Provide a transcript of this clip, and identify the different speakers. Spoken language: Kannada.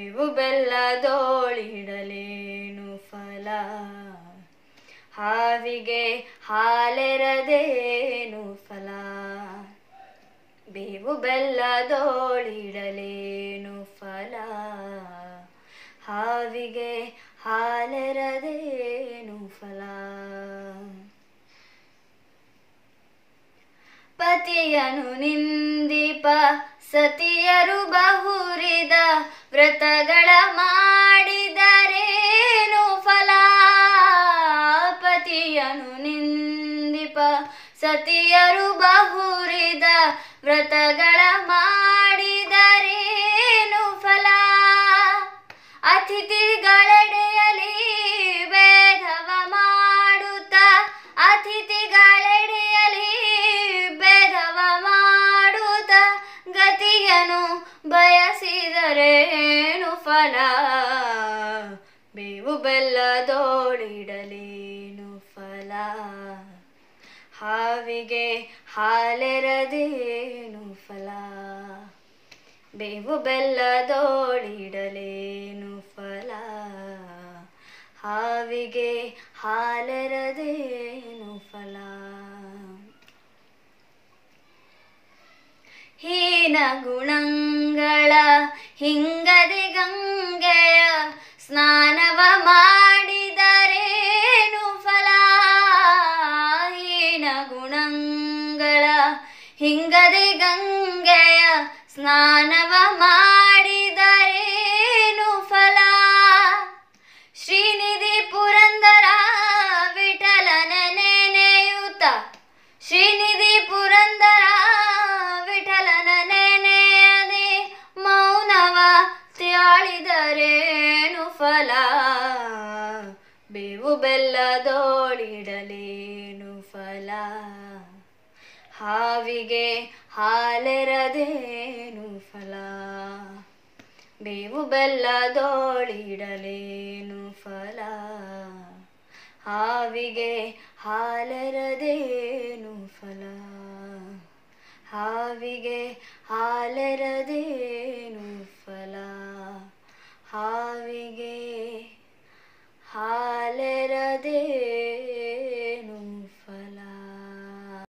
Speaker 1: ಬೇವು ಬೆಲ್ಲದೋಳಿಡಲೇನು ಫಲ? ಹಾವಿಗೆ ಹಾಲೆರದೇನು ಫಲ? ಬೇವು ಬೆಲ್ಲದೋಳಿಡಲೇನು ಫಲ? ಹಾವಿಗೆ ಹಾಲೆರದೇನು ಫಲ? ಪತಿಯನು ನಿಂದಿಪ ಸತಿಯರು ಬಹುರಿದ ವ್ರತಗಳ ಮಾಡಿದರೇನು ಫಲ? ಪತಿಯನು ನಿಂದಿಪ. ಸತಿಯರು ಬಹುರಿದ ವ್ರತಗಳ ಮಾಡಿದರೇನು ಗತಿಯನು ಬಯಸಿದರೇನು ಫಲ? ಬೇವು ಬೆಲ್ಲದೋಳಿಡಲೇನು ಫಲ? ಹಾವಿಗೆ ಹಾಲೆರದೇನು ಫಲ? ಬೇವು ಬೆಲ್ಲದೋಳಿಡಲೇನು ಫಲ? ಹಾವಿಗೆ ಹಾಲೆರದೇನು ಫಲ ಹೀನ ಗುಣಗಳ ಹಿಂಗದಿ ಗಂಗೆಯ ಸ್ನಾನವ ಮಾಡಿದರೇನು ಫಲ ಹೀನ ಗುಣಗಳ ಹಿಂಗದಿ ಗಂಗೆಯ ಸ್ನಾನವ ಮಾಡಿದರೇನು ಬೇವು ಬೆಲ್ಲದೋಳಿಡಲೇನು ಫಲ? ಹಾವಿಗೆ ಹಾಲೆರದೇನು ಫಲ? ಬೇವು ಬೆಲ್ಲದೋಳಿಡಲೇನು ಫಲ? ಹಾವಿಗೆ ಹಾಲೆರದೇನು ಫಲ? ಹಾವಿಗೆ ಹಾಲೆರದೇನು